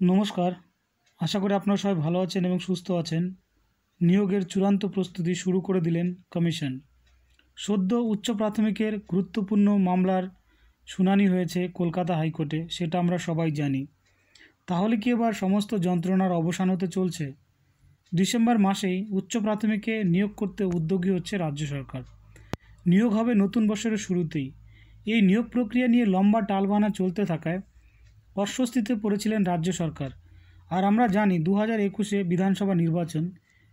নমস্কার। আশা করি আপনারা সবাই ভালো আছেন এবং সুস্থ আছেন। নিয়োগের চূড়ান্ত প্রস্তুতি শুরু করে দিলেন কমিশন। সদ্য উচ্চ প্রাথমিকের গুরুত্বপূর্ণ মামলার শুনানি হয়েছে কলকাতা হাইকোর্টে, সেটা আমরা সবাই জানি। তাহলে কি এবার সমস্ত যন্ত্রণার অবসান হতে চলছে? ডিসেম্বর মাসেই উচ্চ প্রাথমিকে নিয়োগ করতে উদ্যোগী হচ্ছে রাজ্য সরকার। নিয়োগ হবে নতুন বছরের শুরুতেই। এই নিয়োগ প্রক্রিয়া নিয়ে লম্বা টালবানা চলতে থাকায় অস্বস্তিতে পড়েছিলেন রাজ্য সরকার। আর আমরা জানি দু হাজার একুশে বিধানসভা নির্বাচন,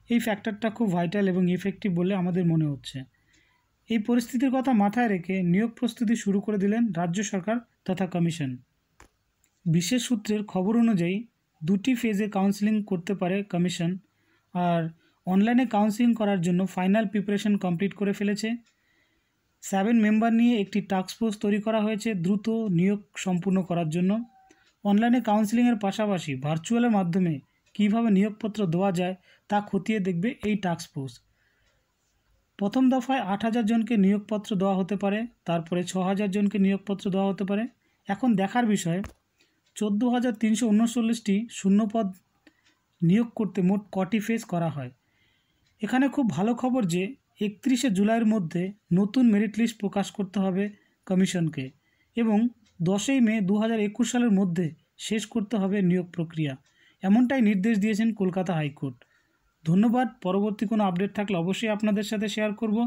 এই ফ্যাক্টরটা খুব ভাইটাল এবং ইফেক্টিভ বলে আমাদের মনে হচ্ছে। এই পরিস্থিতির কথা মাথায় রেখে নিয়োগ প্রস্তুতি শুরু করে দিলেন রাজ্য সরকার তথা কমিশন বিশেষ সূত্রের খবর অনুযায়ী, দুটি ফেজে কাউন্সিলিং করতে পারে কমিশন আর অনলাইনে কাউন্সিলিং করার জন্য ফাইনাল প্রিপারেশন কমপ্লিট করে ফেলেছে। সেভেন মেম্বার নিয়ে একটি টাস্ক ফোর্স তৈরি করা হয়েছে দ্রুত নিয়োগ সম্পূর্ণ করার জন্য। অনলাইনে কাউন্সিলিংয়ের পাশাপাশি ভার্চুয়ালের মাধ্যমে কীভাবে নিয়োগপত্র দেওয়া যায় তা খতিয়ে দেখবে এই টাস্ক ফোর্স। প্রথম দফায় আট হাজার জনকে নিয়োগপত্র দেওয়া হতে পারে, তারপরে ছ হাজার জনকে নিয়োগপত্র দেওয়া হতে পারে। এখন দেখার বিষয়, চোদ্দ হাজার তিনশো উনচল্লিশটি শূন্যপদ নিয়োগ করতে মোট কটি ফেস করা হয়। এখানে খুব ভালো খবর যে, একত্রিশে জুলাইয়ের মধ্যে নতুন মেরিট লিস্ট প্রকাশ করতে হবে কমিশনকে। এবং দশই মে দু হাজার একুশ সালের মধ্যে শেষ করতে হবে নিয়োগ প্রক্রিয়া। এমনটাই নির্দেশ দিয়েছেন কলকাতা হাইকোর্ট। ধন্যবাদ। পরবর্তী কোনো আপডেট থাকলে অবশ্যই আপনাদের সাথে শেয়ার করব।